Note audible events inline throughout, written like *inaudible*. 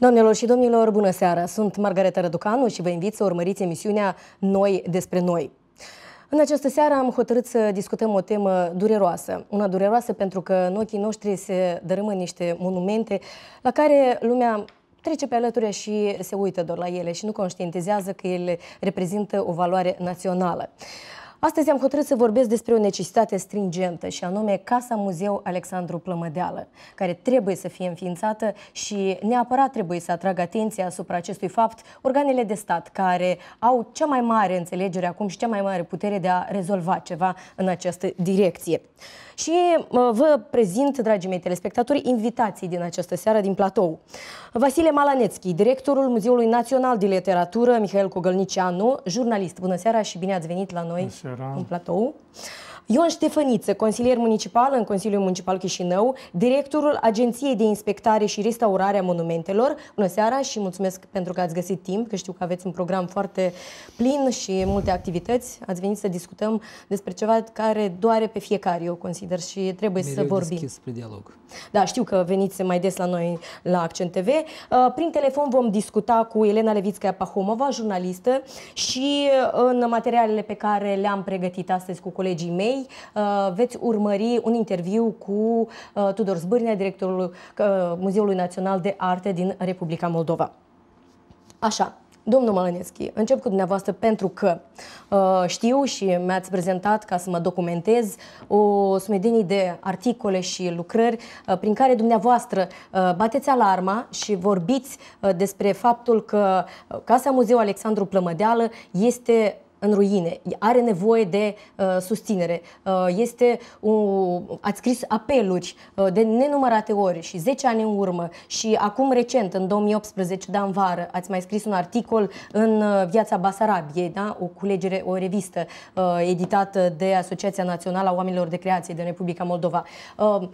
Doamnelor și domnilor, bună seara! Sunt Margareta Răducanu și vă invit să urmăriți emisiunea Noi despre noi. În această seară am hotărât să discutăm o temă dureroasă. Una dureroasă pentru că în ochii noștri se dărâmă niște monumente la care lumea trece pe alături și se uită doar la ele și nu conștientizează că ele reprezintă o valoare națională. Astăzi am hotărât să vorbesc despre o necesitate stringentă și anume Casa Muzeu Alexandru Plămădeală, care trebuie să fie înființată și neapărat trebuie să atragă atenția asupra acestui fapt organele de stat care au cea mai mare înțelegere acum și cea mai mare putere de a rezolva ceva în această direcție. Și vă prezint, dragii mei telespectatori, invitații din această seară din platou. Vasile Malanețchi, directorul Muzeului Național de Literatură, Mihail Cogălnicianu, jurnalist. Bună seara și bine ați venit la noi în platou. Ion Ștefăniță, consilier municipal în Consiliul Municipal Chișinău, directorul Agenției de Inspectare și Restaurare a Monumentelor. Bună seara și mulțumesc pentru că ați găsit timp, că știu că aveți un program foarte plin și multe activități. Ați venit să discutăm despre ceva care doare pe fiecare, eu consider, și trebuie Mereu să vorbim. deschis spre dialog. Da, știu că veniți mai des la noi la Accent TV. Uh, Prin telefon vom discuta cu Elena Levitskaya Pahomova, jurnalistă, și uh, în materialele pe care le-am pregătit astăzi cu colegii mei, uh, veți urmări un interviu cu uh, Tudor Zbârnea, directorul uh, Muzeului Național de Arte din Republica Moldova. Așa, Domnul Mălăneschi, încep cu dumneavoastră pentru că uh, știu și mi-ați prezentat ca să mă documentez o sumedenie de articole și lucrări uh, prin care dumneavoastră uh, bateți alarma și vorbiți uh, despre faptul că uh, Casa Muzeu Alexandru Plămădeală este în ruine, are nevoie de uh, susținere. Uh, este un, ați scris apeluri uh, de nenumărate ori și 10 ani în urmă și acum recent, în 2018, de în vară, ați mai scris un articol în uh, Viața Basarabiei, da? o culegere, o revistă uh, editată de Asociația Națională a Oamenilor de Creație din Republica Moldova. Uh,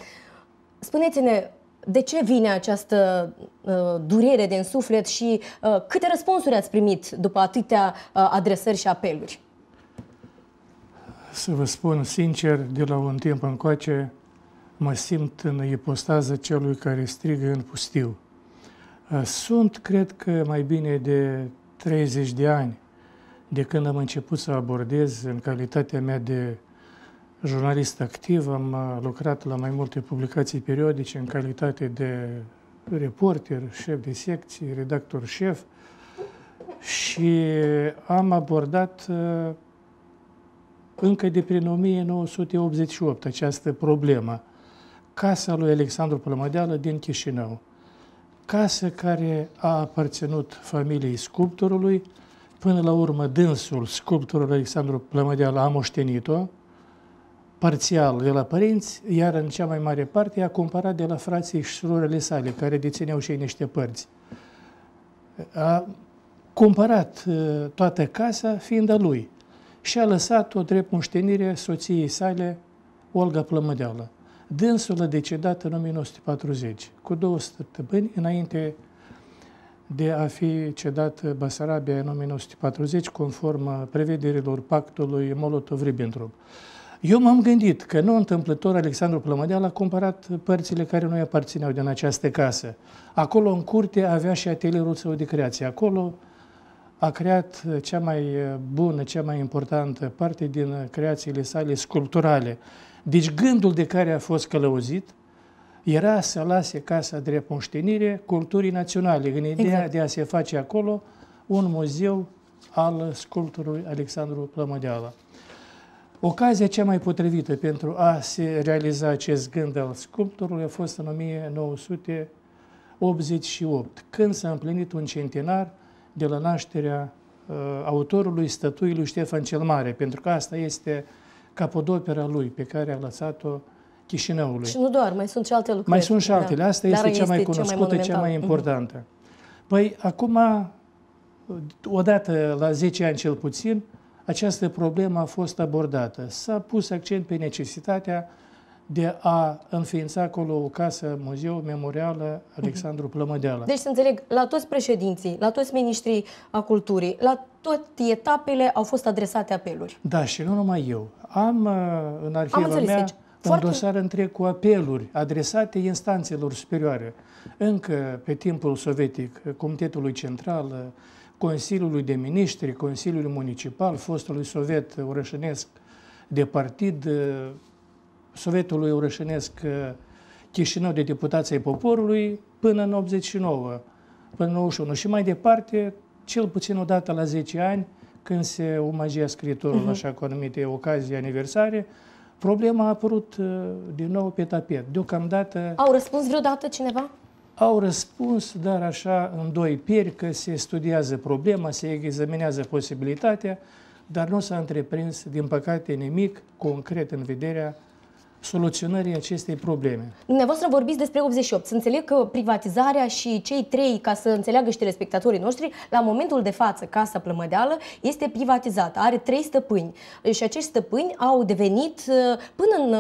spuneți-ne, de ce vine această uh, durere din suflet și uh, câte răspunsuri ați primit după atâtea uh, adresări și apeluri? Să vă spun sincer, de la un timp încoace mă simt în ipostază celui care strigă în pustiu. Uh, Sunt, cred că, mai bine de 30 de ani de când am început să abordez în calitatea mea de jurnalist activ, am uh, lucrat la mai multe publicații periodice în calitate de reporter, șef de secție, redactor șef și am abordat uh, încă de prin 1988 această problemă. Casa lui Alexandru Plămădeală din Chișinău. Casă care a aparținut familiei sculptorului, până la urmă dânsul, sculptorul Alexandru Plămădeală, a moștenit-o, parțial de la părinți, iar în cea mai mare parte a cumpărat de la frații și surorile sale, care dețineau și ei niște părți. A cumpărat uh, toată casa fiind a lui și a lăsat-o drept moștenire soției sale, Olga Plămădeală. Dânsul a decedat în 1940, cu două săptămâni înainte de a fi cedat Basarabia în 1940, conform prevederilor pactului Molotov-Ribbentrop. Eu m-am gândit că nu întâmplător Alexandru Plămădeal a cumpărat părțile care nu-i aparțineau din această casă. Acolo, în curte, avea și atelierul său de creație. Acolo a creat cea mai bună, cea mai importantă parte din creațiile sale sculpturale. Deci gândul de care a fost călăuzit era să lase casa drept moștenire culturii naționale, în ideea exact. de a se face acolo un muzeu al sculptorului Alexandru Plămădeala. Ocazia cea mai potrivită pentru a se realiza acest gând al sculptorului a fost în 1988, când s-a împlinit un centenar de la nașterea uh, autorului statuii lui Ștefan cel Mare, pentru că asta este capodopera lui pe care a lăsat-o Chișinăului. Și nu doar, mai sunt și alte lucruri. Mai sunt și altele. Da. Asta este, este cea mai cunoscută, cea mai, importantă. Uh-huh. Păi, acum, odată la 10 ani cel puțin, această problemă a fost abordată. S-a pus accent pe necesitatea de a înființa acolo o casă, muzeu memorială Alexandru Plămădeala. Deci să înțeleg, la toți președinții, la toți ministrii a culturii, la toate etapele au fost adresate apeluri. Da, și nu numai eu. Am uh, în arhiva Am înțeles, mea deci. Foarte... Un dosar întreg cu apeluri adresate instanțelor superioare. Încă pe timpul sovietic, Comitetului Central, Consiliului de Ministri, Consiliului Municipal, fostului Sovet Orășănesc de partid, Sovetului Orășănesc Chișinău de Deputația Poporului până în 89, până în 91 și mai departe, cel puțin o dată la 10 ani, când se omagea scriitorul, uh-huh. așa cu anumite ocazii aniversare, problema a apărut uh, din nou pe tapet. Deocamdată... Au răspuns vreodată cineva? Au răspuns, dar așa în doi pieri, că se studiază problema, se examinează posibilitatea, dar nu s-a întreprins, din păcate, nimic concret în vederea soluționării acestei probleme. Dumneavoastră vorbiți despre 88. Să înțeleg că privatizarea și cei trei, ca să înțeleagă și telespectatorii noștri, la momentul de față, Casa Plămădeală este privatizată. Are trei stăpâni și acești stăpâni au devenit uh, până în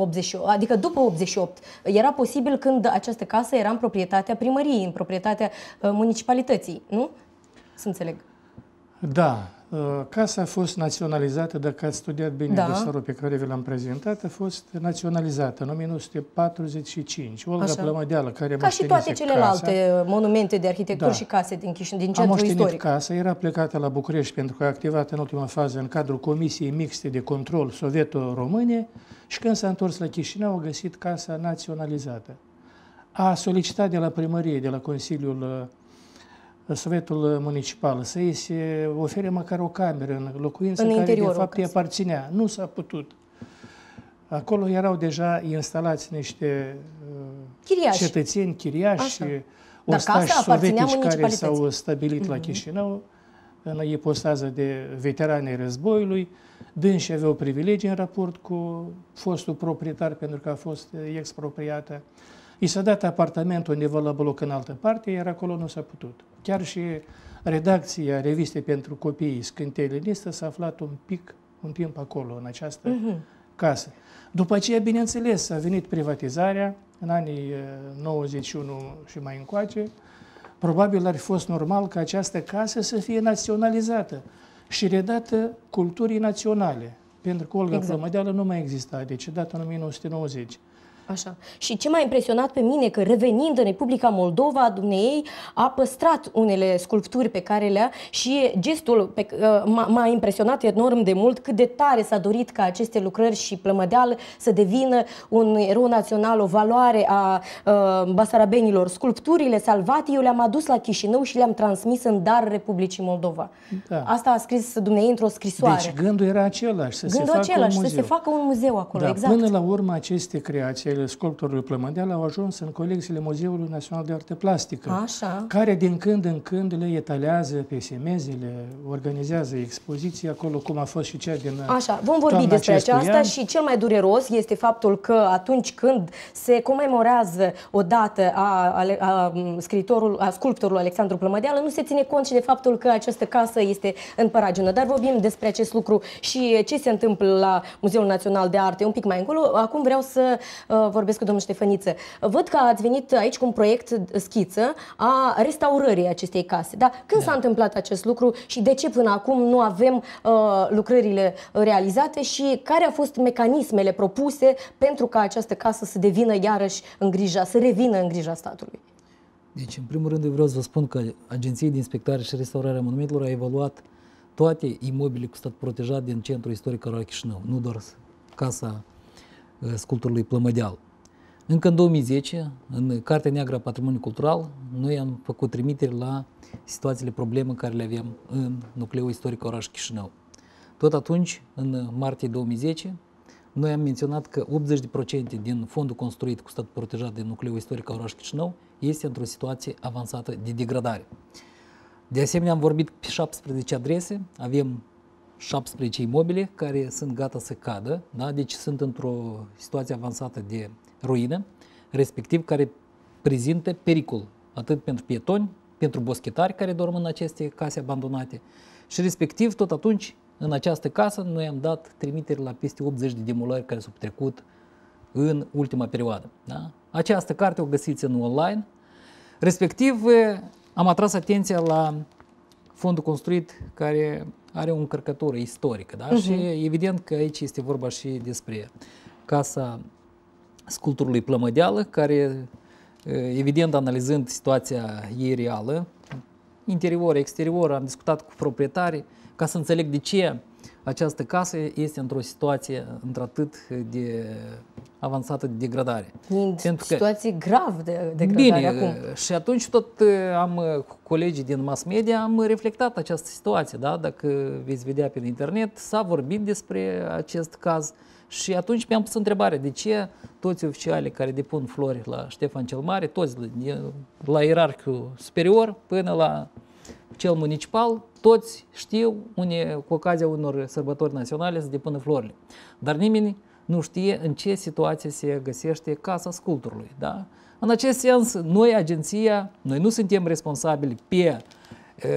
88, uh, adică după 88. Era posibil când această casă era în proprietatea primăriei, în proprietatea uh, municipalității, nu? Să înțeleg. Da, Uh, casa a fost naționalizată, dacă ați studiat bine da. dosarul pe care vi l-am prezentat, a fost naționalizată în 1945. Olga Așa. Plămădeală, care Ca și toate celelalte casa, monumente de arhitectură da. și case din, Chișin, din centrul istoric. casa, era plecată la București pentru că a activat în ultima fază în cadrul Comisiei Mixte de Control Sovieto-Române și când s-a întors la Chișinău a găsit casa naționalizată. A solicitat de la primărie, de la Consiliul uh, Sovietul Municipal să îi se ofere măcar o cameră în locuință în care de fapt îi aparținea. Nu s-a putut. Acolo erau deja instalați niște uh, chiriași. cetățeni chiriași, ostași sovietici care s-au stabilit mm-hmm. la mhm. Chișinău în ipostază de veterani războiului. Dânsii aveau privilegii în raport cu fostul proprietar pentru că a fost expropriată. I s-a dat apartament undeva la bloc în altă parte, iar acolo nu s-a putut. Chiar și redacția revistei pentru copii Scânteilenistă s-a aflat un pic, un timp acolo, în această uh-huh. casă. După aceea, bineînțeles, a venit privatizarea în anii 91 eh, și mai încoace. Probabil ar fi fost normal ca această casă să fie naționalizată și redată culturii naționale, pentru că Olga exact. Plămădeală nu mai exista, deci dată în 1990. Așa. Și ce m-a impresionat pe mine, că revenind în Republica Moldova, dumneei a păstrat unele sculpturi pe care le-a și gestul pe, uh, m-a impresionat enorm de mult cât de tare s-a dorit ca aceste lucrări și plămădeală să devină un erou național, o valoare a uh, basarabenilor. Sculpturile salvate eu le-am adus la Chișinău și le-am transmis în dar Republicii Moldova. Da. Asta a scris dumneei într-o scrisoare. Deci gândul era același, să gândul se facă același, un muzeu. să se facă un muzeu acolo, da, exact. Până la urmă aceste creații ale sculptorului Plămădeal au ajuns în colecțiile Muzeului Național de Arte Plastică, Așa. care din când în când le etalează pe semezile, organizează expoziții acolo, cum a fost și cea din Așa, vom vorbi despre aceasta an. și cel mai dureros este faptul că atunci când se comemorează o dată a, a, a, scriitorul, a sculptorului Alexandru Plămădeală, nu se ține cont și de faptul că această casă este în Paragină. Dar vorbim despre acest lucru și ce se întâmplă la Muzeul Național de Arte un pic mai încolo. Acum vreau să uh, vorbesc cu domnul Ștefăniță. Văd că ați venit aici cu un proiect schiță a restaurării acestei case. Dar când da. s-a întâmplat acest lucru și de ce până acum nu avem uh, lucrările realizate și care au fost mecanismele propuse pentru ca această casă să devină iarăși în grija, să revină în grija statului? Deci, în primul rând, vreau să vă spun că Agenția de Inspectare și Restaurare a Monumentelor a evaluat toate imobilele cu stat protejat din centrul istoric al Chișinău, nu doar casa uh, sculptorului Plămădeal. Încă în 2010, în Cartea Neagră a Patrimoniului Cultural, noi am făcut trimitere la situațiile probleme care le avem în nucleul istoric oraș Chișinău. Tot atunci, în martie 2010, noi am menționat că 80% din fondul construit cu stat protejat de nucleul istoric oraș Chișinău este într-o situație avansată de degradare. De asemenea, am vorbit pe 17 adrese, avem 17 imobile care sunt gata să cadă, da? deci sunt într-o situație avansată de ruină, respectiv care prezintă pericol atât pentru pietoni, pentru boschetari care dorm în aceste case abandonate și respectiv tot atunci în această casă noi am dat trimitere la peste 80 de demolări care s-au trecut în ultima perioadă. Da? Această carte o găsiți în online. Respectiv, am atras atenția la fondul construit care are o încărcătură istorică. Da? Uh-huh. Și evident că aici este vorba și despre Casa Sculptorului Plămădeală, care, evident, analizând situația ei reală, interior, exterior, am discutat cu proprietarii ca să înțeleg de ce această casă este într-o situație într-atât de avansată de degradare. În Pentru situație că, grav de degradare bine, acum. și atunci tot am cu colegii din mass media am reflectat această situație, da? dacă veți vedea pe internet, s-a vorbit despre acest caz și atunci mi-am pus întrebare, de ce toți oficialii care depun flori la Ștefan cel Mare, toți la ierarhul superior până la cel municipal, toți știu unde, cu ocazia unor sărbători naționale să depună florile. Dar nimeni nu știe în ce situație se găsește Casa Sculptorului. Da? În acest sens, noi, agenția, noi nu suntem responsabili pe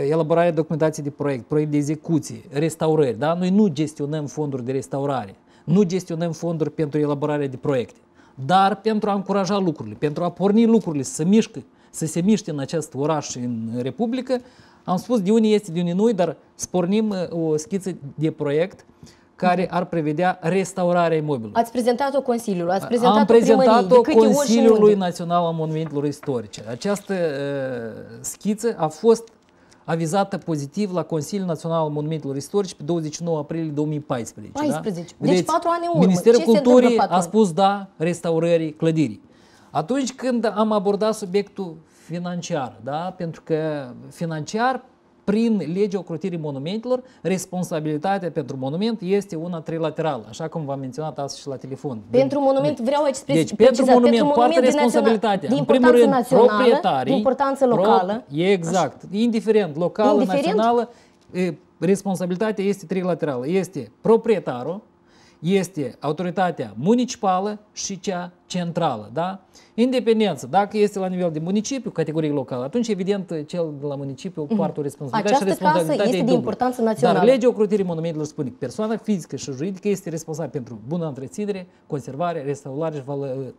elaborarea documentației de proiect, proiect de execuție, restaurări. Da? Noi nu gestionăm fonduri de restaurare, nu gestionăm fonduri pentru elaborarea de proiecte, dar pentru a încuraja lucrurile, pentru a porni lucrurile să, mișcă, să se miște în acest oraș și în Republică, am spus de unde este, de unde nu, dar spornim o schiță de proiect care ar prevedea restaurarea imobilului. Ați prezentat-o Consiliului, ați prezentat-o Am prezentat-o Consiliului Național al Monumentelor Istorice. Această uh, schiță a fost avizată pozitiv la Consiliul Național al Monumentelor Istorice pe 29 aprilie 2014. 14. Da? Deci patru ani în urmă. Ministerul Ce Culturii a spus da restaurării clădirii. Atunci când am abordat subiectul financiar, da? pentru că financiar prin legea ocrotirii monumentelor, responsabilitatea pentru monument este una trilaterală, așa cum v-am menționat astăzi și la telefon. Pentru monument vreau aici deci, deci pentru monument, pentru monument poartă responsabilitatea. De în primul rând, națională, proprietarii. De importanță locală. Pro, exact. Așa. Indiferent, locală, indiferent? națională, responsabilitatea este trilaterală. Este proprietarul, este autoritatea municipală și cea centrală. Da? Independență, dacă este la nivel de municipiu, categorie locală, atunci evident cel de la municipiu mm-hmm. poartă o responsabilitate Această și responsabilitatea casă este de importanță națională. Dar legea ocrotirii monumentelor spune că persoana fizică și juridică este responsabilă pentru bună întreținere, conservare, restaurare și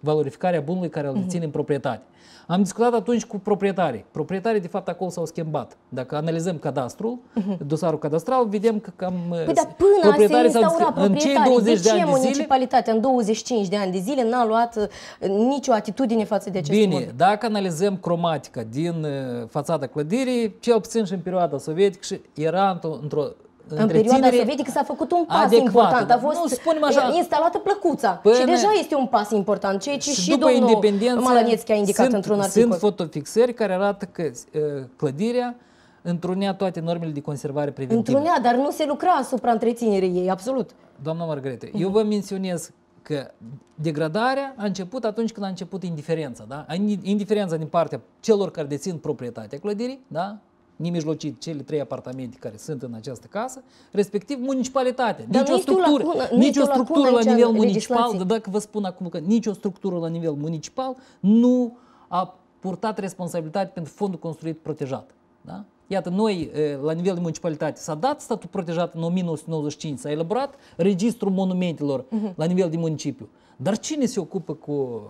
valorificarea bunului care îl deține mm-hmm. în proprietate. Am discutat atunci cu proprietarii. Proprietarii, de fapt, acolo s-au schimbat. Dacă analizăm cadastrul, uh-huh. dosarul cadastral, vedem că cam păi, dar până proprietarii s-au schimbat. În cei 20 de, de ani de zile... municipalitatea în 25 de ani de zile n-a luat uh, nicio atitudine față de acest Bine, mod? dacă analizăm cromatica din uh, fațada clădirii, cel puțin și în perioada sovietică, și era într-o în perioada sovietică s-a făcut un pas adecvată, important. A fost nu, spunem așa, instalată plăcuța. Până, și deja este un pas important, ceea ce și, și domnul Malăniețchi a indicat sunt, într-un articol. Sunt fotofixări care arată că uh, clădirea întrunea toate normele de conservare preventivă. Întrunea, dar nu se lucra asupra întreținerii ei, absolut. Doamna Margarete, uh-huh. eu vă menționez că degradarea a început atunci când a început indiferența, da? Indiferența din partea celor care dețin proprietatea clădirii, da? nemijlocit cele trei apartamente care sunt în această casă, respectiv municipalitatea. Nici o structură, nici o structură la nivel municipal, dar dacă vă spun acum că nici o structură la nivel municipal nu a purtat responsabilitate pentru fondul construit protejat. Da? Iată, noi, la nivel de municipalitate, s-a dat statul protejat în 1995, s-a elaborat registrul monumentelor uh-huh. la nivel de municipiu. Dar cine se ocupă cu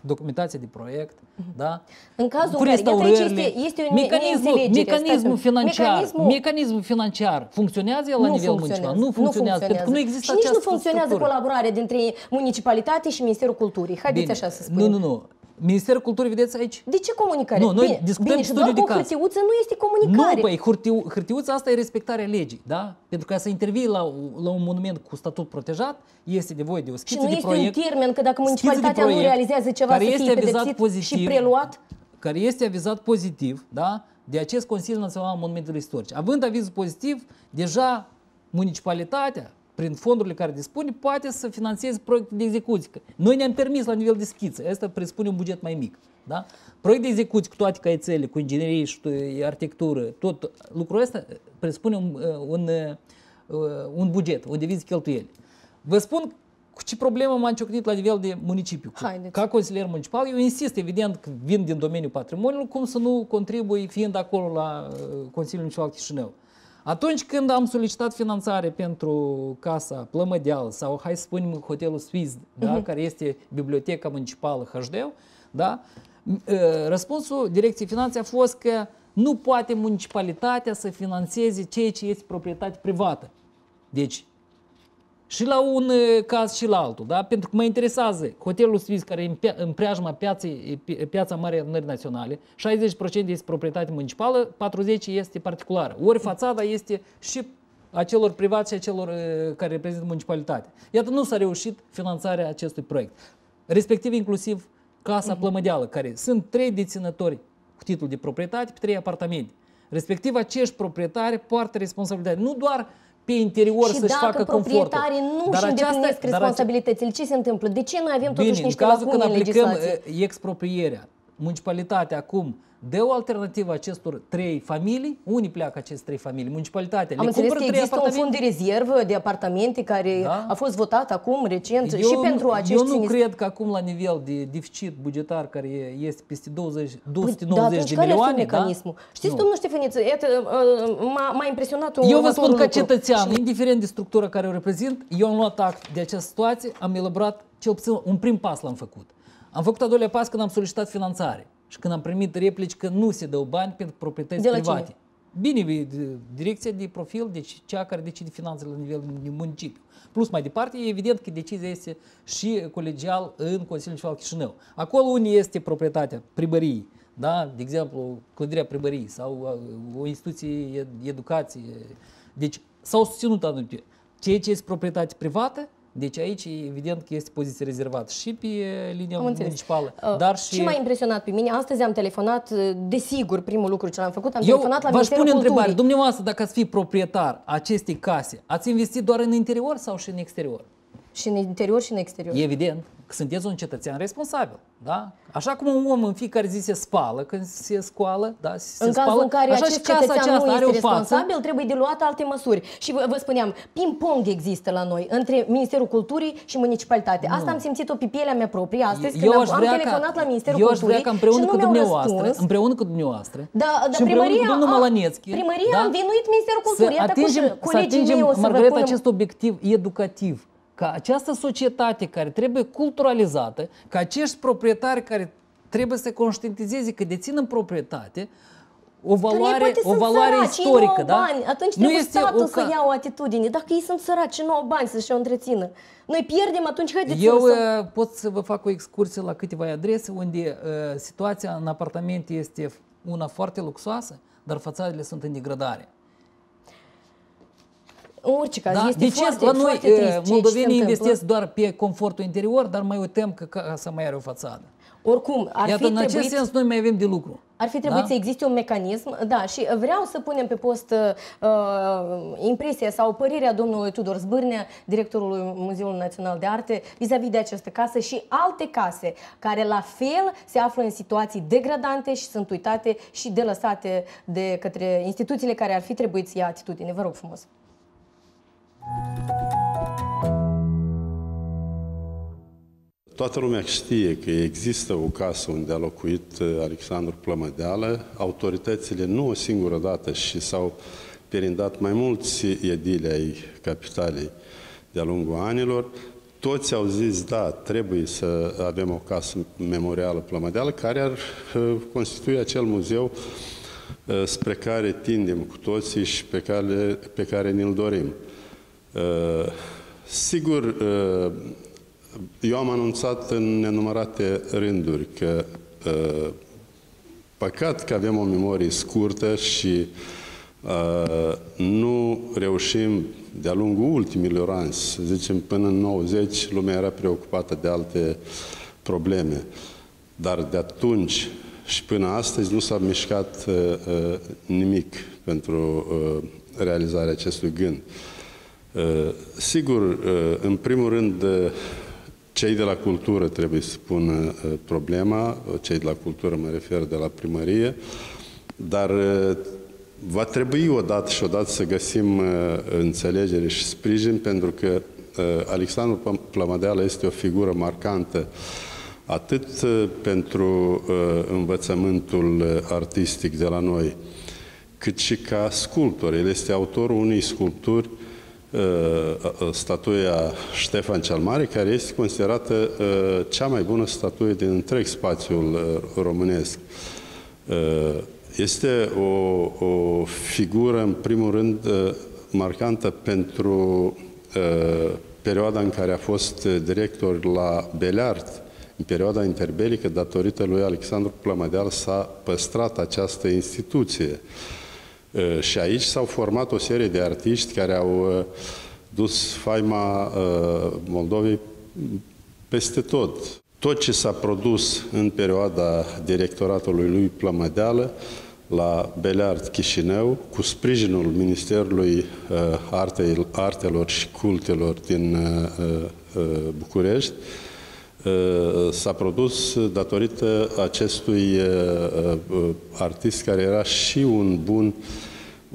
documentație de proiect, uh-huh. da? În cazul cu restaurările, este, este o mecanismul, mecanismul financiar, mecanismul... mecanismul financiar funcționează la nu nivel municipal? Nu funcționează, nu funcționează, pentru că nu există și nici nu funcționează structură. colaborarea dintre municipalitate și Ministerul Culturii. Haideți Bine, așa să spunem. Nu, nu, nu. Ministerul Culturii, vedeți aici? De ce comunicare? Nu, noi bine, discutăm bine, studiul de caz. hârtiuță nu este comunicare. Nu, păi, hârtiu, hârtiuța asta e respectarea legii, da? Pentru ca să intervii la, la un monument cu statut protejat, este nevoie de o schiță de proiect. Și nu este un termen că dacă municipalitatea nu realizează ceva să fie pedepsit pozitiv, și preluat? Care este avizat pozitiv, da? De acest Consiliu Național al Monumentelor Istorice. Având avizul pozitiv, deja municipalitatea prin fondurile care dispune, poate să financeze proiecte de execuție. Noi ne-am permis la nivel de schiță. Asta presupune un buget mai mic. Da? Proiect de execuție cu toate caițele, cu inginerie și arhitectură, tot lucrul ăsta presupune un, un, un buget, o deviză cheltuieli. Vă spun cu ce problemă m-am ciocnit la nivel de municipiu. Haideți. Ca consilier municipal, eu insist, evident, că vin din domeniul patrimoniului, cum să nu contribui fiind acolo la Consiliul Municipal Chișinău. Atunci când am solicitat finanțare pentru casa Plămădeal sau, hai să spunem, hotelul Swiss, da, uh-huh. care este biblioteca municipală HD, da, răspunsul Direcției Finanțe a fost că nu poate municipalitatea să financeze ceea ce este proprietate privată. Deci, și la un uh, caz și la altul, da? pentru că mă interesează hotelul Swiss, care e în, pia- în preajma piaței, piața Mării Adunări Naționale, 60% este proprietate municipală, 40% este particulară. Ori fațada este și a celor privați și a celor uh, care reprezintă municipalitatea. Iată, nu s-a reușit finanțarea acestui proiect. Respectiv inclusiv Casa uh-huh. Plămădeală, care sunt trei deținători cu titlul de proprietate pe trei apartamente. Respectiv, acești proprietari poartă responsabilitate. Nu doar pe interior și să-și facă confortul. proprietarii nu dar și îndeplinesc responsabilitățile, ce se întâmplă? De ce noi avem totuși Bine, niște în cazul lacune când în aplicăm legislație? exproprierea, municipalitatea acum dă o alternativă acestor trei familii, unii pleacă aceste trei familii, municipalitatea Am le înțeles că cumpără trei există un fond apartamente. de rezervă de apartamente care Da. a fost votat acum, recent, Eu, și nu- pentru acești eu nu sinistri- cred că acum la nivel de deficit bugetar care este peste 20, Păi, 290 da, atunci de care milioane, ar fi mecanismul? da? Știți, Nu. domnul Ștefăniță, iată, uh, m-a, m-a impresionat un Eu vă următorul spun ca lucru. cetățean, Și- indiferent de structura care o reprezint, eu am luat act de această situație, am elaborat ce puțin un prim pas l-am făcut. Am făcut al doilea pas când am solicitat finanțare și când am primit replici că nu se dau bani pentru proprietăți De la private. cine? Bine, de- direcția de profil, deci cea care decide finanțele la nivel de municipiu. Plus mai departe, e evident că decizia este și colegial în Consiliul Municipal Chișinău. Acolo unde este proprietatea primăriei, da? de exemplu, clădirea primăriei sau uh, o instituție de educație. Deci s-au susținut anumite. Ceea ce este proprietate privată, deci aici e evident că este poziție rezervată și pe linia Am înțeles. municipală, Uh, dar și... Ce m-a impresionat pe mine, astăzi am telefonat, uh, desigur, primul lucru ce l-am făcut, am Eu telefonat la v-aș Ministerul pune Culturii. întrebare, dumneavoastră, dacă ați fi proprietar acestei case, ați investit doar în interior sau și în exterior? Și în interior și în exterior. E evident că sunteți un cetățean responsabil, da? Așa cum un om în fiecare zi se spală când se scoală, da? Se În spală, cazul în care așa acest și casa cetățean aceasta nu are este o față, responsabil, trebuie de luat alte măsuri. Și vă, vă spuneam, ping-pong există la noi între Ministerul Culturii și municipalitate. Asta am simțit-o pe pielea mea proprie astăzi când eu am, aș am vrea telefonat ca, la Ministerul eu aș Culturii vrea ca împreună și nu cu mi-au dumneavoastră, răspuns. împreună cu dumneavoastră Da, da, și împreună primăria cu domnul a- Malănețchi, primăria da? a învinuit Ministerul Culturii. Să Iată, atingem, cu- să colegii atingem mei o să vă Margareta, punem- acest obiectiv educativ, ca această societate care trebuie culturalizată, ca acești proprietari care trebuie să conștientizeze că dețin în proprietate o Dar ei valoare, poate o sunt valoare săraci, ei istorică, nu au da? bani. Atunci nu trebuie este statul o să ca- ia o atitudine. Dacă ei sunt săraci și nu au bani să-și o întrețină. Noi pierdem, atunci haideți Eu să... uh, pot să vă fac o excursie la câteva adrese unde uh, situația în apartamente este una foarte luxoasă, dar fațadele sunt în degradare. În orice caz, Da? este De ce foarte, la noi foarte uh, trist ceea ce se moldovenii întâmplă. investesc doar pe confortul interior, dar mai uităm că casa mai are o fațadă? Oricum, ar Iată, fi în acest trebuit... sens noi mai avem de lucru. Ar fi trebuit Da? să existe un mecanism, da, și vreau să punem pe post uh, impresia sau părerea domnului Tudor Zbârnea, directorul Muzeului Național de Arte, vis-a-vis de această casă și alte case care la fel se află în situații degradante și sunt uitate și delăsate de către instituțiile care ar fi trebuit să ia atitudine. Vă rog frumos. Toată lumea știe că există o casă unde a locuit uh, Alexandru Plămădeală. Autoritățile nu o singură dată și s-au perindat mai mulți edile ai capitalei de-a lungul anilor. Toți au zis, da, trebuie să avem o casă memorială Plămădeală care ar uh, constitui acel muzeu uh, spre care tindem cu toții și pe care, pe care ne-l dorim. Uh, Sigur, uh, eu am anunțat în nenumărate rânduri că uh, păcat că avem o memorie scurtă și uh, nu reușim de-a lungul ultimilor ani, să zicem până în 90, lumea era preocupată de alte probleme. Dar de atunci și până astăzi nu s-a mișcat uh, uh, nimic pentru uh, realizarea acestui gând. Uh, sigur, uh, în primul rând, uh, cei de la cultură trebuie să pună uh, problema, uh, cei de la cultură mă refer de la primărie, dar uh, va trebui odată și odată să găsim uh, înțelegere și sprijin pentru că uh, Alexandru Păm- Plămădeală este o figură marcantă atât uh, pentru uh, învățământul uh, artistic de la noi, cât și ca sculptor. El este autorul unei sculpturi uh, uh, statuia Ștefan cel Mare, care este considerată uh, cea mai bună statuie din întreg spațiul uh, românesc. Uh, Este o, o figură, în primul rând, uh, marcantă pentru uh, perioada în care a fost director la Beleard, în perioada interbelică, datorită lui Alexandru Plămădeal, s-a păstrat această instituție. Și aici s-au format o serie de artiști care au dus faima Moldovei peste tot. Tot ce s-a produs în perioada directoratului lui Plămădeală la Beleard Chișinău, cu sprijinul Ministerului uh, Artei, Artelor și Cultelor din uh, uh, București, s-a produs datorită acestui artist care era și un bun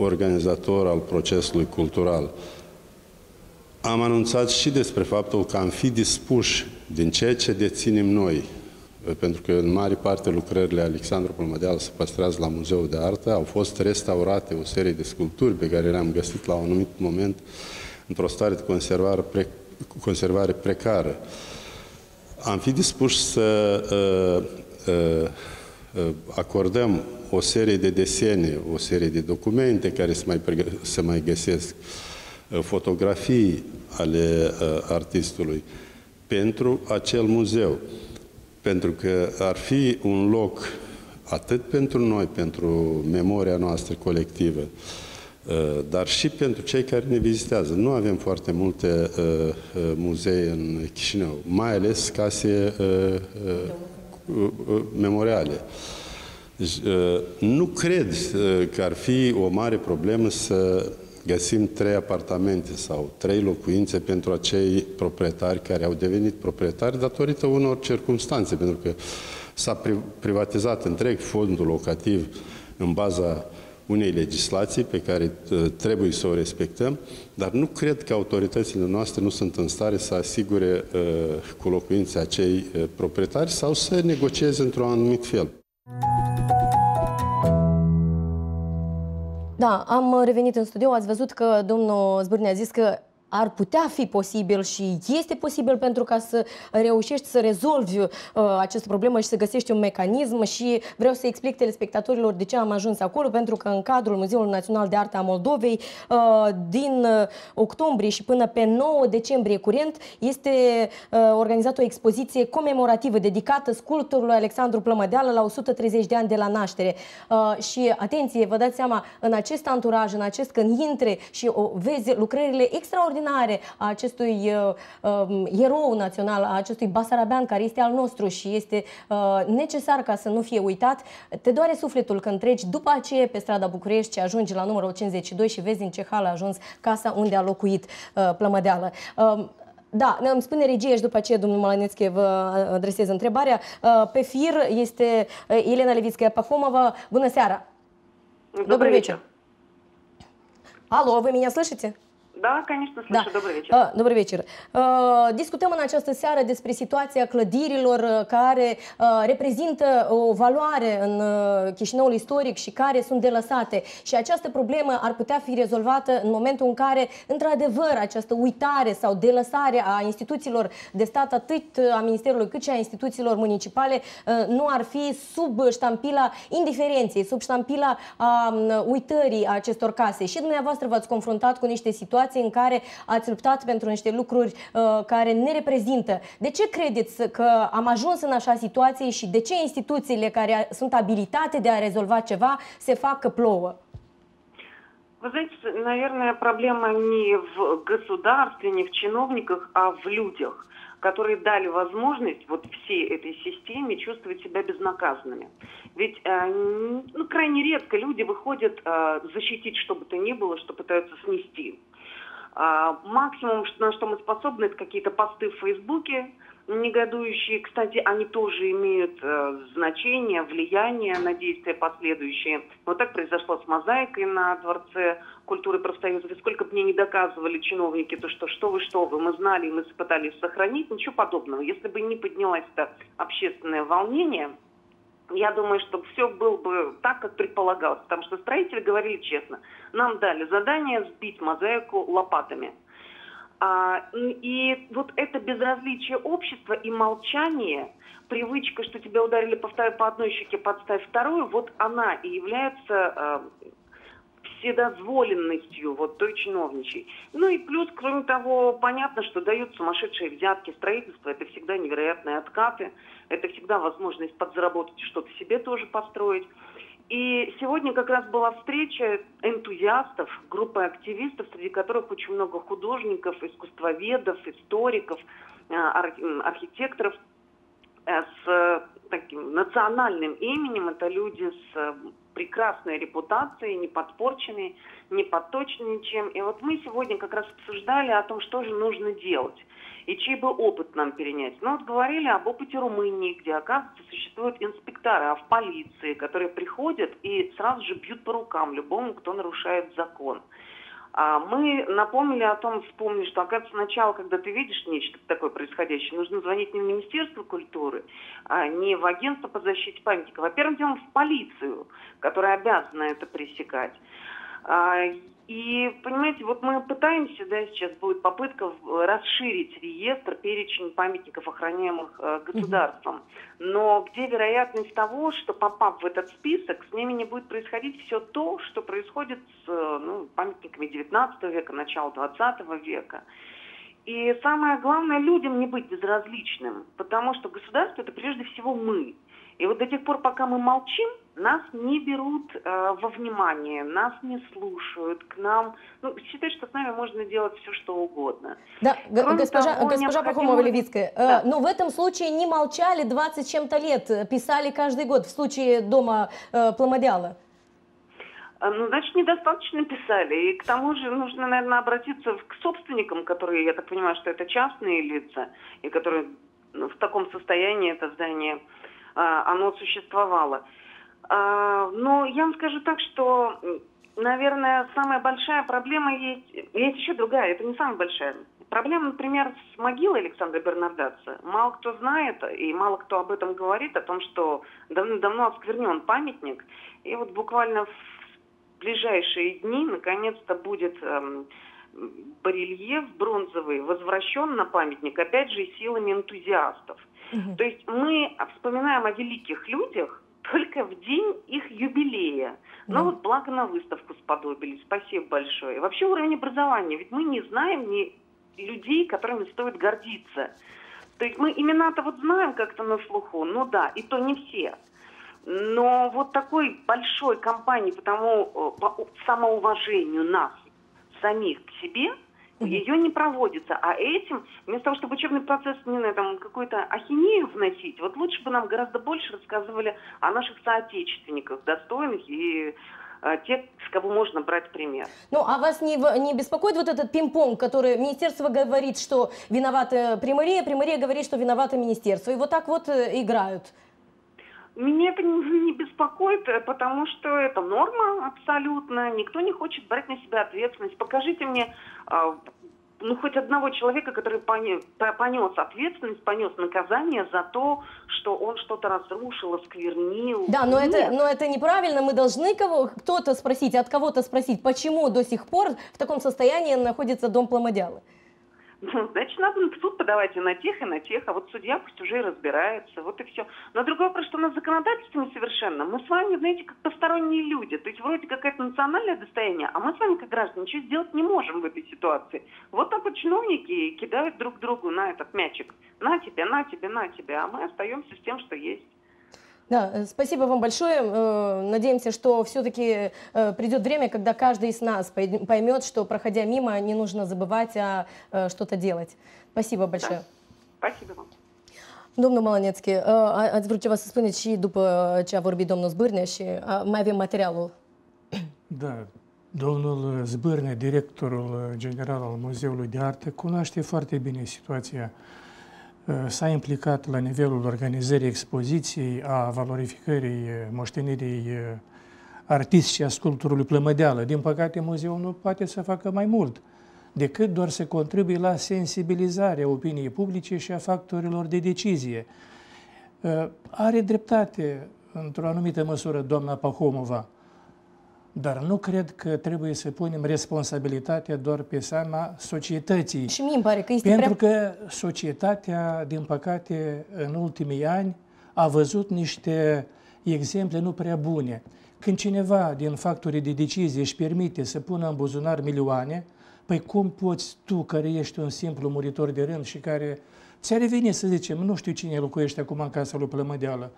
organizator al procesului cultural. Am anunțat și despre faptul că am fi dispuși din ceea ce deținem noi, pentru că în mare parte lucrările Alexandru Pălmădeal se păstrează la Muzeul de Artă, au fost restaurate o serie de sculpturi pe care le-am găsit la un anumit moment într-o stare de conservare, pre, conservare precară. Am fi dispuși să uh, uh, uh, acordăm o serie de desene, o serie de documente care se mai, se mai găsesc, uh, fotografii ale uh, artistului pentru acel muzeu pentru că ar fi un loc atât pentru noi, pentru memoria noastră colectivă, uh, dar și pentru cei care ne vizitează. Nu avem foarte multe uh, uh, muzee în Chișinău, mai ales case memoriale. Deci, nu cred că ar fi o mare problemă să găsim trei apartamente sau trei locuințe pentru acei proprietari care au devenit proprietari datorită unor circunstanțe, pentru că s-a privatizat întreg fondul locativ în baza unei legislații pe care uh, trebuie să o respectăm, dar nu cred că autoritățile noastre nu sunt în stare să asigure uh, cu locuințe acei uh, proprietari sau să negocieze într-un anumit fel. Da, am revenit în studio, ați văzut că domnul Zbârne a zis că ar putea fi posibil și este posibil pentru ca să reușești să rezolvi uh, această problemă și să găsești un mecanism și vreau să explic telespectatorilor de ce am ajuns acolo, pentru că în cadrul Muzeului Național de Artă a Moldovei, uh, din uh, octombrie și până pe 9 decembrie curent, este uh, organizată o expoziție comemorativă dedicată sculptorului Alexandru Plămădeală la 130 de ani de la naștere. Uh, și atenție, vă dați seama, în acest anturaj, în acest când intre și o, vezi lucrările extraordinare extraordinare a acestui uh, um, erou național, a acestui basarabean care este al nostru și este uh, necesar ca să nu fie uitat, te doare sufletul când treci după aceea pe strada București și ajungi la numărul 52 și vezi în ce hal a ajuns casa unde a locuit uh, Plămădeală. Uh, da, îmi spune regie și după aceea domnul Malanețche vă adresez întrebarea. Uh, pe fir este uh, Elena Levitskaya Pahomova. Bună seara! Добрый вечер. Алло, вы меня слышите? Da, конечно, слышу. Da. Добрый вечер. Uh, добрый вечер. Uh, discutăm în această seară despre situația clădirilor uh, care uh, reprezintă o valoare în uh, Chișinăul istoric și care sunt delăsate. Și această problemă ar putea fi rezolvată în momentul în care, într-adevăr, această uitare sau delăsare a instituțiilor de stat, atât a Ministerului cât și a instituțiilor municipale, uh, nu ar fi sub ștampila indiferenței, sub ștampila uh, uitării acestor case. Și dumneavoastră v-ați confruntat cu niște situații situații în care ați luptat pentru niște lucruri uh, care ne reprezintă. De ce credeți că am ajuns în așa situație și de ce instituțiile care sunt abilitate de a rezolva ceva se fac că plouă? Вы знаете, наверное, проблема не в государстве, не в чиновниках, а в людях, которые дали возможность вот всей этой системе чувствовать себя безнаказанными. Ведь э, ну, крайне редко люди выходят э, защитить что бы то ни было, что пытаются снести. А, максимум, на что мы способны, это какие-то посты в Фейсбуке, негодующие. Кстати, они тоже имеют э, значение, влияние на действия последующие. Вот так произошло с мозаикой на Дворце культуры профсоюзов. И сколько бы мне не доказывали чиновники, то что, что вы, что вы, мы знали, мы пытались сохранить, ничего подобного. Если бы не поднялось это общественное волнение, я думаю, что все было бы так, как предполагалось, потому что строители говорили честно. Нам дали задание сбить мозаику лопатами. А, и вот это безразличие общества и молчание, привычка, что тебя ударили по, по одной щеке, подставь вторую, вот она и является э, вседозволенностью вот той чиновничей. Ну и плюс, кроме того, понятно, что дают сумасшедшие взятки. Строительство – это всегда невероятные откаты, это всегда возможность подзаработать что-то себе тоже построить. И сегодня как раз была встреча энтузиастов, группы активистов, среди которых очень много художников, искусствоведов, историков, э, архитекторов э, с таким национальным именем. Это люди с э, прекрасной репутацией, не подпорченные, не подточенные ничем. И вот мы сегодня как раз обсуждали о том, что же нужно делать и чей бы опыт нам перенять. Ну вот говорили об опыте Румынии, где, оказывается, существуют инспекторы а в полиции, которые приходят и сразу же бьют по рукам любому, кто нарушает закон. А мы напомнили о том, вспомнили, что, оказывается, сначала, когда ты видишь нечто такое происходящее, нужно звонить не в Министерство культуры, а не в Агентство по защите памятника. Во-первых, делом в полицию, которая обязана это пресекать. И, понимаете, вот мы пытаемся, да, сейчас будет попытка расширить реестр, перечень памятников, охраняемых э, государством. Но где вероятность того, что попав в этот список, с ними не будет происходить все то, что происходит с э, ну, памятниками 19 века, начала 20 века. И самое главное, людям не быть безразличным, потому что государство – это прежде всего мы. И вот до тех пор, пока мы молчим, нас не берут э, во внимание, нас не слушают, к нам, ну, считают, что с нами можно делать все, что угодно. Да, Кроме госпожа, того, госпожа Пахомова-Левицкая, э, да. но в этом случае не молчали 20 чем-то лет, писали каждый год в случае дома э, Пламодяла. А, ну, значит, недостаточно писали. И к тому же нужно, наверное, обратиться к собственникам, которые, я так понимаю, что это частные лица, и которые ну, в таком состоянии это здание оно существовало. А, но я вам скажу так, что, наверное, самая большая проблема есть, есть еще другая, это не самая большая. Проблема, например, с могилой Александра Бернардатца. Мало кто знает и мало кто об этом говорит, о том, что давно-давно осквернен памятник. И вот буквально в ближайшие дни наконец-то будет эм, барельеф бронзовый возвращен на памятник, опять же, силами энтузиастов. Угу. То есть мы вспоминаем о великих людях только в день их юбилея. Но ну, вот благо на выставку сподобились. Спасибо большое. И вообще уровень образования. Ведь мы не знаем ни людей, которыми стоит гордиться. То есть мы имена-то вот знаем как-то на слуху, ну да, и то не все. Но вот такой большой компании по тому э, по самоуважению нас, самих к себе – ее не проводится. А этим, вместо того, чтобы учебный процесс не на там какую-то ахинею вносить, вот лучше бы нам гораздо больше рассказывали о наших соотечественниках, достойных и э, те, с кого можно брать пример. Ну, а вас не, не беспокоит вот этот пинг-понг, который министерство говорит, что виновата примария, примария говорит, что виновата министерство, и вот так вот э, играют? Меня это *laughs* не беспокоит, э, потому что это норма абсолютно. Никто не хочет брать на себя ответственность. Покажите мне а, ну, хоть одного человека, который понес, понес ответственность, понес наказание за то, что он что-то разрушил, осквернил. Да, но это, но это неправильно. Мы должны кого, кто-то спросить, от кого-то спросить, почему до сих пор в таком состоянии находится дом Пламодялы. Ну, значит, надо в суд подавать и на тех, и на тех, а вот судья пусть уже и разбирается, вот и все. Но другой вопрос, что у нас законодательство несовершенно. Мы с вами, знаете, как посторонние люди, то есть вроде какое-то национальное достояние, а мы с вами, как граждане, ничего сделать не можем в этой ситуации. Вот так вот чиновники кидают друг другу на этот мячик. На тебе, на тебе, на тебе, а мы остаемся с тем, что есть. Да, э, спасибо вам большое. Э, надеемся, что все-таки э, придет время, когда каждый из нас поймет, что проходя мимо, не нужно забывать, а что-то делать. Спасибо большое. Да. Спасибо вам. Domnul Malănețchi, ați vrut ceva să spuneți și după ce a vorbit domnul Zbârnea și mai avem materialul. Da, domnul Zbârnea, directorul general al Muzeului de Artă, cunoaște foarte bine situația Uh, s-a implicat la nivelul organizării expoziției, a valorificării uh, moștenirii uh, artistice a sculpturului Plămădeală. Din păcate, muzeul nu poate să facă mai mult decât doar să contribuie la sensibilizarea opiniei publice și a factorilor de decizie. Are dreptate, într-o anumită măsură, doamna Pahomova, dar nu cred că trebuie să punem responsabilitatea doar pe seama societății. Și mie îmi pare că este Pentru prea... că societatea, din păcate, în ultimii ani a văzut niște exemple nu prea bune. Când cineva din factorii de decizie își permite să pună în buzunar milioane, păi cum poți tu, care ești un simplu muritor de rând și care ți-a revenit, să zicem, nu știu cine locuiește acum în casa lui Plămădeală,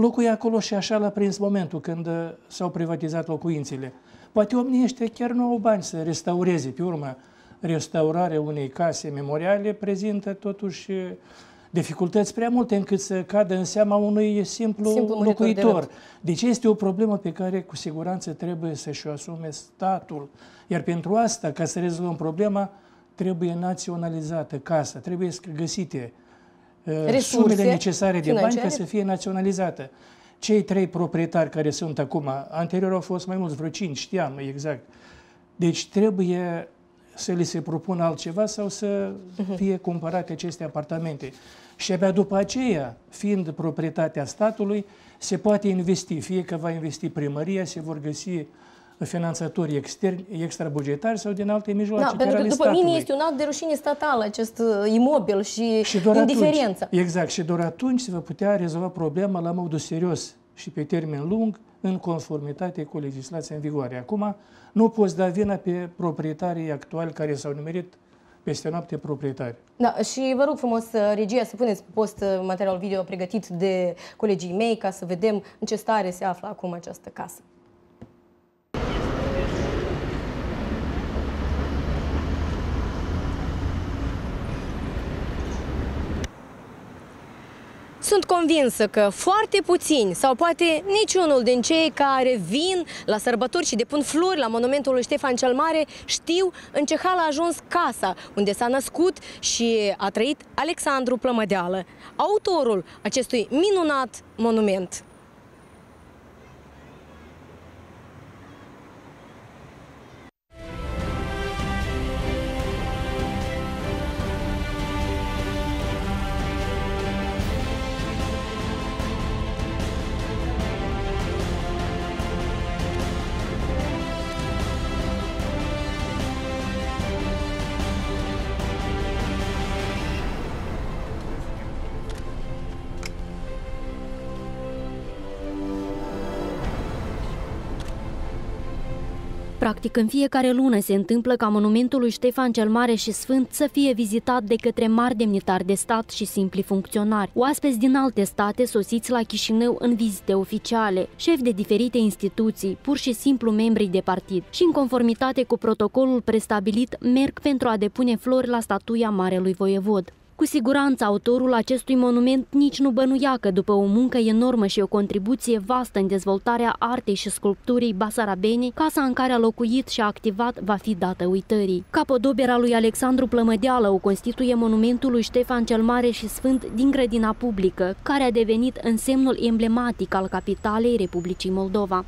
locuie acolo și așa l-a prins momentul când uh, s-au privatizat locuințele. Poate oamenii ăștia chiar nu au bani să restaureze. Pe urmă, restaurarea unei case memoriale prezintă totuși uh, dificultăți prea multe încât să cadă în seama unui simplu, simplu locuitor. De deci este o problemă pe care cu siguranță trebuie să-și o asume statul. Iar pentru asta, ca să rezolvăm problema, trebuie naționalizată casa, trebuie găsite uh, Resurse sumele necesare de bani ca să fie naționalizată. Cei trei proprietari care sunt acum, anterior au fost mai mulți, vreo cinci, știam exact. Deci trebuie să li se propună altceva sau să mhm. fie cumpărate aceste apartamente. Și abia după aceea, fiind proprietatea statului, se poate investi. Fie că va investi primăria, se vor găsi finanțatori externi, extrabugetari sau din alte mijloace da, pentru că după statului. mine este un act de rușine statală acest uh, imobil și, și doar indiferență. Atunci, exact, și doar atunci se va putea rezolva problema la modul serios și pe termen lung în conformitate cu legislația în vigoare. Acum nu poți da vina pe proprietarii actuali care s-au numerit peste noapte proprietari. Da, și vă rog frumos, uh, regia, să puneți post uh, material video pregătit de colegii mei ca să vedem în ce stare se află acum această casă. Sunt convinsă că foarte puțini sau poate niciunul din cei care vin la sărbători și depun flori la monumentul lui Ștefan cel Mare știu în ce hal a ajuns casa unde s-a născut și a trăit Alexandru Plămădeală, autorul acestui minunat monument. Practic, în fiecare lună se întâmplă ca monumentul lui Ștefan cel Mare și Sfânt să fie vizitat de către mari demnitari de stat și simpli funcționari, oaspeți din alte state sosiți la Chișinău în vizite oficiale, șefi de diferite instituții, pur și simplu membri de partid și în conformitate cu protocolul prestabilit merg pentru a depune flori la statuia Marelui Voievod. Cu siguranță, autorul acestui monument nici nu bănuia că după o muncă enormă și o contribuție vastă în dezvoltarea artei și sculpturii basarabeni, casa în care a locuit și a activat va fi dată uitării. Capodopera lui Alexandru Plămădeală o constituie monumentul lui Ștefan cel Mare și Sfânt din grădina publică, care a devenit însemnul emblematic al capitalei Republicii Moldova.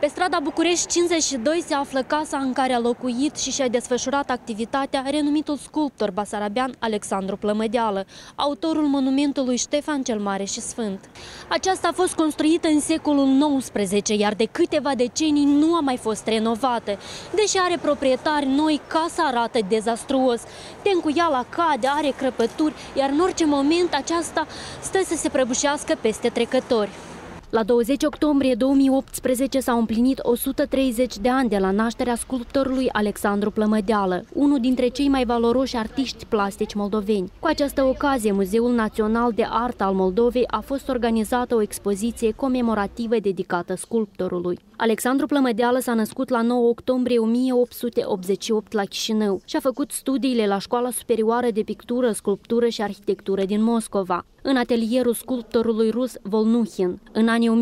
Pe strada București 52 se află casa în care a locuit și și-a desfășurat activitatea renumitul sculptor basarabean Alexandru Plămădeală, autorul monumentului Ștefan cel Mare și Sfânt. Aceasta a fost construită în secolul XIX, iar de câteva decenii nu a mai fost renovată. Deși are proprietari noi, casa arată dezastruos. Tencuiala cade, are crăpături, iar în orice moment aceasta stă să se prăbușească peste trecători. La 20 octombrie 2018 s-au împlinit 130 de ani de la nașterea sculptorului Alexandru Plămădeală, unul dintre cei mai valoroși artiști plastici moldoveni. Cu această ocazie, Muzeul Național de Artă al Moldovei a fost organizată o expoziție comemorativă dedicată sculptorului. Alexandru Plămădeală s-a născut la 9 octombrie 1888 la Chișinău și a făcut studiile la Școala Superioară de Pictură, Sculptură și Arhitectură din Moscova, în atelierul sculptorului rus Volnuhin. În anii 1916-1918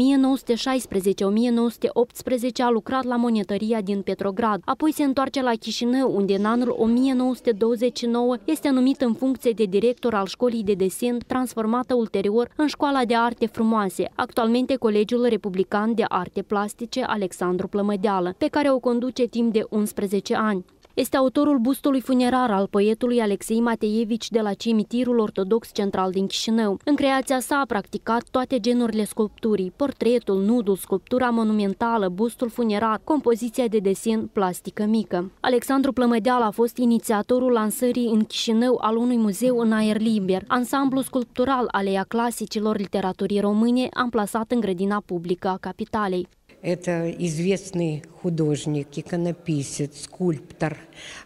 a lucrat la monetăria din Petrograd, apoi se întoarce la Chișinău, unde în anul 1929 este numit în funcție de director al școlii de desen, transformată ulterior în Școala de Arte Frumoase, actualmente Colegiul Republican de Arte Plastice Alexandru Plămădeală, pe care o conduce timp de 11 ani. Este autorul bustului funerar al poetului Alexei Mateevici de la cimitirul ortodox central din Chișinău. În creația sa a practicat toate genurile sculpturii, portretul, nudul, sculptura monumentală, bustul funerar, compoziția de desen plastică mică. Alexandru Plămădeal a fost inițiatorul lansării în Chișinău al unui muzeu în aer liber, ansamblu sculptural aleia clasicilor literaturii române, amplasat în grădina publică a capitalei. Это известный художник, иконописец, скульптор.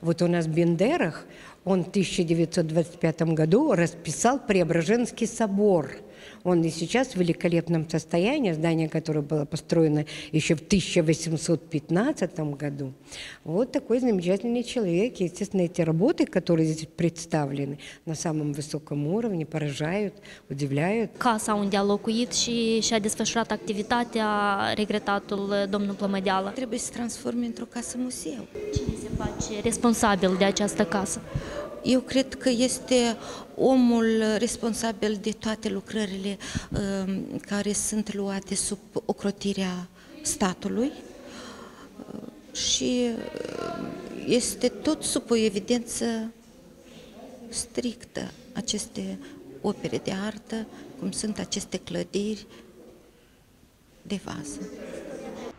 Вот у нас в Бендерах он в 1925 году расписал Преображенский собор – Он и сейчас в великолепном состоянии, здание, которое было построено еще в 1815 году. Вот такой замечательный человек. Естественно, эти работы, которые здесь представлены, на самом высоком уровне, поражают, удивляют. Casa unde a locuit și și-a desfășurat activitatea regretatul domnul Plămădeală. Trebuie să transforme într-o casă muzeu. Cine se face responsabil de această casă? Eu cred că este omul responsabil de toate lucrările uh, care sunt luate sub ocrotirea statului uh, și uh, este tot sub o evidență strictă aceste opere de artă, cum sunt aceste clădiri de vază.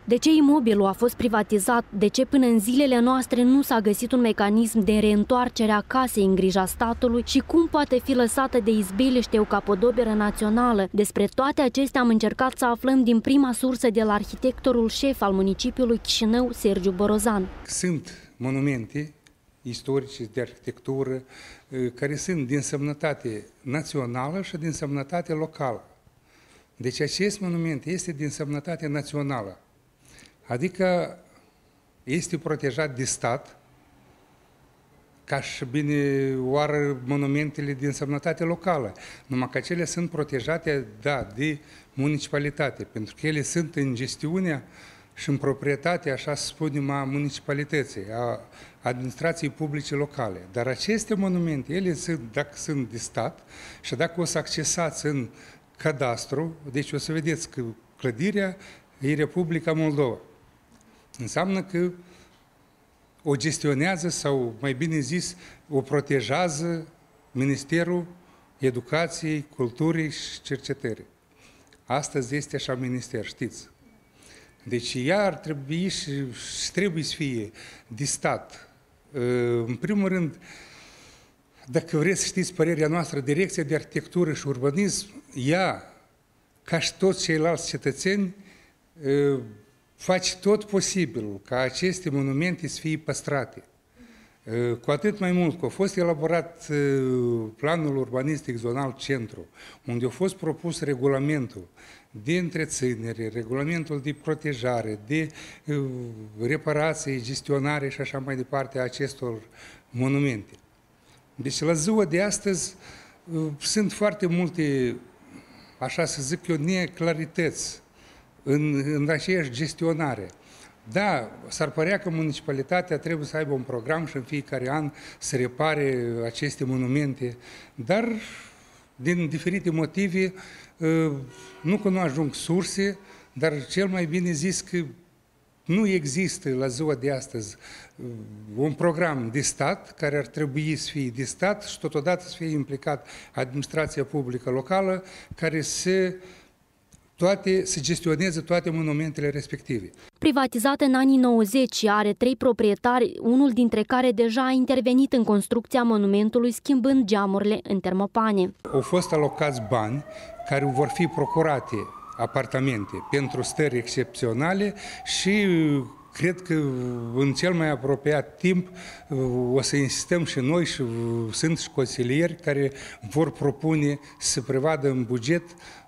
De ce imobilul a fost privatizat? De ce până în zilele noastre nu s-a găsit un mecanism de reîntoarcere a casei în grija statului și cum poate fi lăsată de izbeliște o capodoperă națională? Despre toate acestea am încercat să aflăm din prima sursă de la arhitectorul șef al municipiului Chișinău, Sergiu Borozan. Sunt monumente istorice de arhitectură eh, care sunt din semnătate națională și din semnătate locală. Deci acest monument este din semnătate națională. Adică este protejat de stat, ca și bine oară monumentele din semnătate locală. Numai că cele sunt protejate, da, de municipalitate, pentru că ele sunt în gestiunea și în proprietate, așa să spunem, a municipalității, a administrației publice locale. Dar aceste monumente, ele sunt, dacă sunt de stat și dacă o să accesați în cadastru, deci o să vedeți că clădirea e Republica Moldova. Înseamnă că o gestionează sau, mai bine zis, o protejează Ministerul Educației, Culturii și Cercetării. Astăzi este așa minister, știți. Deci ea ar trebui și, și trebuie să fie de stat. În primul rând, dacă vreți să știți părerea noastră, Direcția de Arhitectură și Urbanism, ea, ca și toți ceilalți cetățeni, faci tot posibilul ca aceste monumente să fie păstrate. Cu atât mai mult că a fost elaborat planul urbanistic zonal centru, unde a fost propus regulamentul de întreținere, regulamentul de protejare, de reparație, gestionare și așa mai departe a acestor monumente. Deci la ziua de astăzi sunt foarte multe, așa să zic eu, neclarități în, în aceeași gestionare. Da, s-ar părea că municipalitatea trebuie să aibă un program și în fiecare an să repare aceste monumente, dar din diferite motive ă, nu că nu ajung surse, dar cel mai bine zis că nu există la ziua de astăzi ă, un program de stat care ar trebui să fie de stat și totodată să fie implicat administrația publică locală care să toate, să gestioneze toate monumentele respective. Privatizată în anii 90 și are trei proprietari, unul dintre care deja a intervenit în construcția monumentului schimbând geamurile în termopane. Au fost alocați bani care vor fi procurate apartamente pentru stări excepționale și cred că în cel mai apropiat timp o să insistăm și noi și sunt și consilieri care vor propune să prevadă în buget Uh,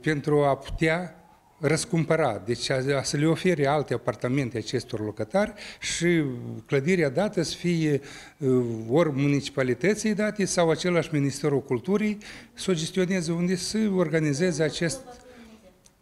pentru a putea răscumpăra, deci a, a să le ofere alte apartamente acestor locatari și clădirea dată să fie uh, ori municipalității date sau același Ministerul Culturii să o gestioneze unde să organizeze acest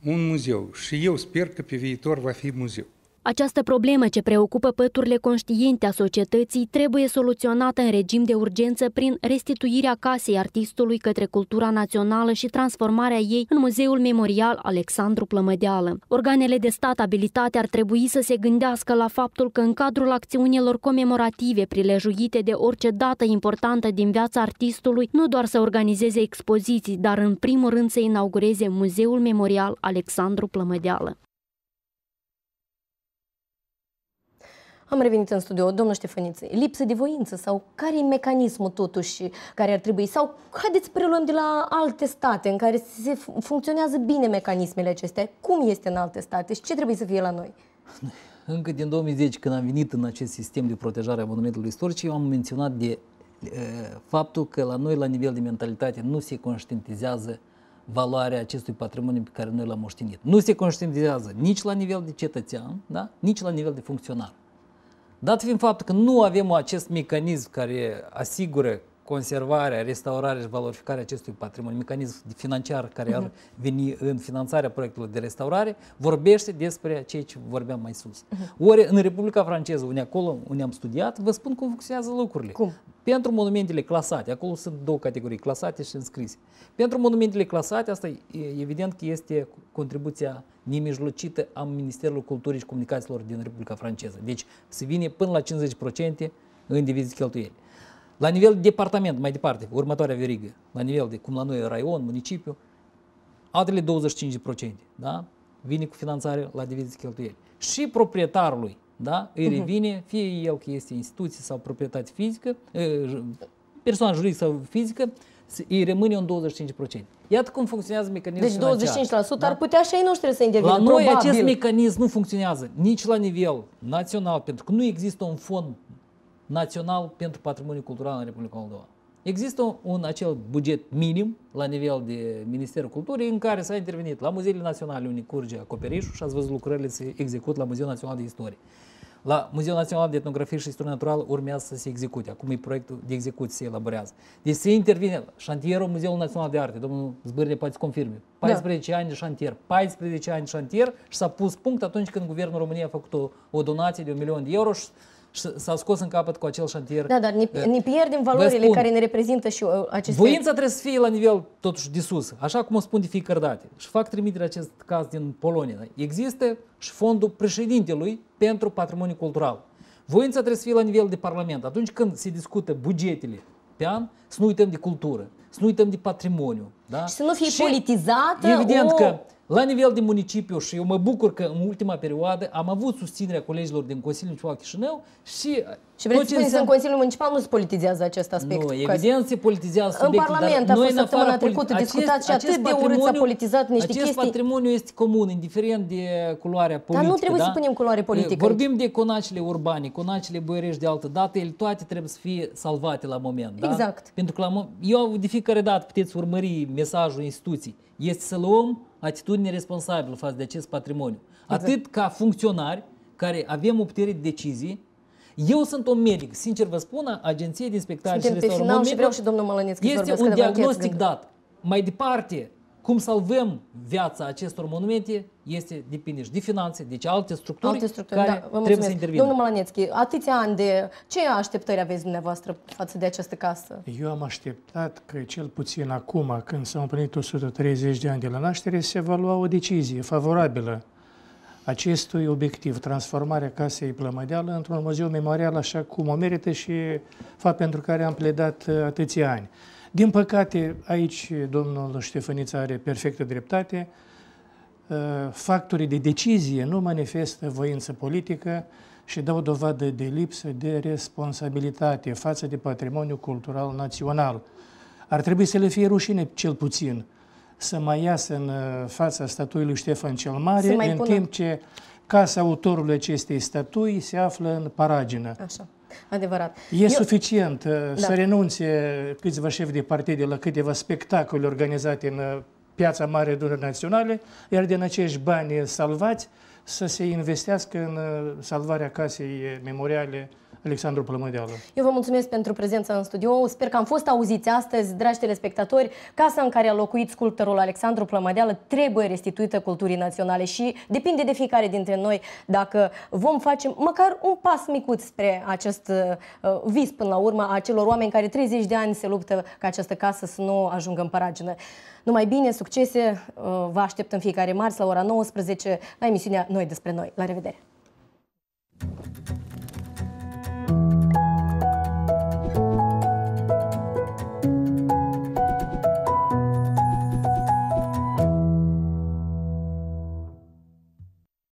un muzeu. Și eu sper că pe viitor va fi muzeu. Această problemă ce preocupă păturile conștiente a societății trebuie soluționată în regim de urgență prin restituirea casei artistului către cultura națională și transformarea ei în Muzeul Memorial Alexandru Plămădeală. Organele de stat abilitate ar trebui să se gândească la faptul că în cadrul acțiunilor comemorative prilejuite de orice dată importantă din viața artistului, nu doar să organizeze expoziții, dar în primul rând să inaugureze Muzeul Memorial Alexandru Plămădeală. Am revenit în studio. Domnul Ștefăniță, lipsă de voință sau care e mecanismul totuși care ar trebui? Sau haideți să preluăm de la alte state în care se funcționează bine mecanismele acestea. Cum este în alte state și ce trebuie să fie la noi? Încă din 2010, când am venit în acest sistem de protejare a monumentului istoric, eu am menționat de e, faptul că la noi, la nivel de mentalitate, nu se conștientizează valoarea acestui patrimoniu pe care noi l-am moștenit. Nu se conștientizează nici la nivel de cetățean, da? nici la nivel de funcționar. Dat fiind faptul că nu avem acest mecanism care asigură conservarea, restaurarea și valorificarea acestui patrimoniu, mecanism financiar care ar mhm. veni în finanțarea proiectelor de restaurare, vorbește despre ceea ce vorbeam mai sus. Uh-huh. Ori în Republica Franceză, unde acolo unde am studiat, vă spun cum funcționează lucrurile. Cum? Pentru monumentele clasate, acolo sunt două categorii, clasate și înscrise. Pentru monumentele clasate, asta e evident că este contribuția nemijlocită a Ministerului Culturii și Comunicațiilor din Republica Franceză. Deci se vine până la 50% în divizii cheltuieli. La nivel de departament, mai departe, următoarea verigă, la nivel de, cum la noi, raion, municipiu, altele 25%, da? Vine cu finanțare la divizii cheltuieli. Și proprietarului, da? Îi mhm. revine, fie el că este instituție sau proprietate fizică, persoană juridică sau fizică, îi rămâne un 25%. Iată cum funcționează mecanismul Deci 25% da? ar putea și ai noștri să intervină. La noi probabil. acest mecanism nu funcționează nici la nivel național, pentru că nu există un fond național pentru patrimoniu cultural în Republica Moldova. Există un acel buget minim la nivel de Ministerul Culturii în care s-a intervenit la muzeele naționale unde curge acoperișul și ați văzut lucrările se execut la Muzeul Național de Istorie. La Muzeul Național de Etnografie și Istorie Naturală urmează să se execute. Acum e proiectul de execuție, se elaborează. Deci se intervine șantierul Muzeul Național de Arte. Domnul Zbârne poate confirme. 14 da. ani de șantier. 14 ani de șantier și s-a pus punct atunci când Guvernul României a făcut o, o donație de un milion de euro și și s-a scos în capăt cu acel șantier. Da, dar ne, ne pierdem valorile care ne reprezintă și uh, aceste... Voința trebuie să fie la nivel totuși de sus, așa cum o spun de fiecare dată. Și fac trimitere acest caz din Polonia. Există și fondul președintelui pentru patrimoniu cultural. Voința trebuie să fie la nivel de parlament. Atunci când se discută bugetele pe an, să nu uităm de cultură, să nu uităm de patrimoniu. Da? Și să nu fie și politizată Evident o... că la nivel de municipiu și eu mă bucur că în ultima perioadă am avut susținerea colegilor din Consiliul Municipal Chișinău și... Și vreți să spuneți că în Consiliul Municipal nu se politizează acest aspect? Nu, evident se politizează subiectul, În Parlament a fost săptămâna trecută discutat și atât de urât s-a politizat niște acest chestii. Acest patrimoniu este comun, indiferent de culoarea politică. Dar nu trebuie da? să punem culoare politică Vorbim aici. de conacile urbane, conacile boierești de altă dată, ele toate trebuie să fie salvate la moment. Da? Exact. Pentru că la, eu de fiecare dată puteți urmări mesajul instituției. Este să luăm atitudine responsabilă față de acest patrimoniu. Exact. Atât ca funcționari care avem o putere de decizie, eu sunt un medic, sincer vă spun, agenție de inspectare Suntem și restaurare. pe final și vreau și domnul Mălănețchi Este un diagnostic dat. Mai departe, cum salvăm viața acestor monumente este depinde și de finanțe, deci alte structuri, alte structuri care da, trebuie să intervină. Domnul Malanețchi, atâția ani de... Ce așteptări aveți dumneavoastră față de această casă? Eu am așteptat că cel puțin acum, când s-au împlinit 130 de ani de la naștere, se va lua o decizie favorabilă acestui obiectiv, transformarea Casei Plămădeală într-un muzeu memorial așa cum o merită și fapt pentru care am pledat atâția ani. Din păcate, aici domnul Ștefăniță are perfectă dreptate, uh, factorii de decizie nu manifestă voință politică și dau dovadă de lipsă de responsabilitate față de patrimoniul cultural național. Ar trebui să le fie rușine, cel puțin, să mai iasă în uh, fața statuii Ștefan cel Mare, în pună. timp ce casa autorului acestei statui se află în paragină. Așa adevărat. E Eu... suficient uh, da. să renunțe câțiva șefi de partide la câteva spectacole organizate în uh, piața mare Dunării Naționale, iar din acești bani salvați să se investească în uh, salvarea casei memoriale Alexandru Plămădeală. Eu vă mulțumesc pentru prezența în studio. Sper că am fost auziți astăzi, dragi telespectatori. Casa în care a locuit sculptorul Alexandru Plămădeală trebuie restituită culturii naționale și depinde de fiecare dintre noi dacă vom face măcar un pas micuț spre acest uh, vis până la urmă a celor oameni care 30 de ani se luptă ca această casă să nu ajungă în paragină. Numai bine, succese, uh, vă aștept în fiecare marți la ora 19 la emisiunea Noi despre noi. La revedere!